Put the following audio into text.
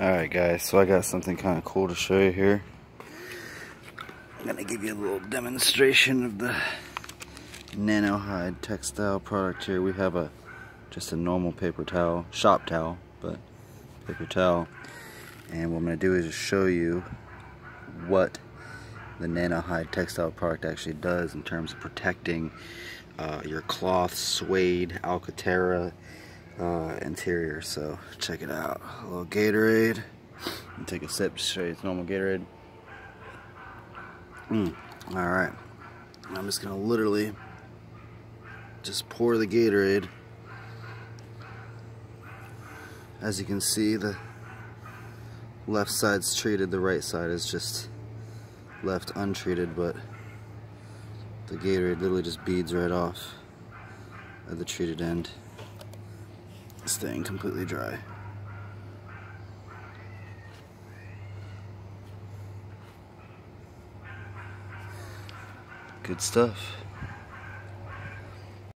Alright guys, so I got something kind of cool to show you here. I'm going to give you a little demonstration of the Nanohide textile product here. We have a just a normal paper towel, shop towel, but paper towel. And what I'm going to do is show you what the Nanohide textile product actually does in terms of protecting uh, your cloth, suede, Alcantara, uh, interior. So check it out. A little Gatorade. Take a sip you it's normal Gatorade. Mm. All right. I'm just gonna literally just pour the Gatorade. As you can see, the left side's treated, the right side is just left untreated, but the Gatorade literally just beads right off at the treated end staying completely dry. Good stuff.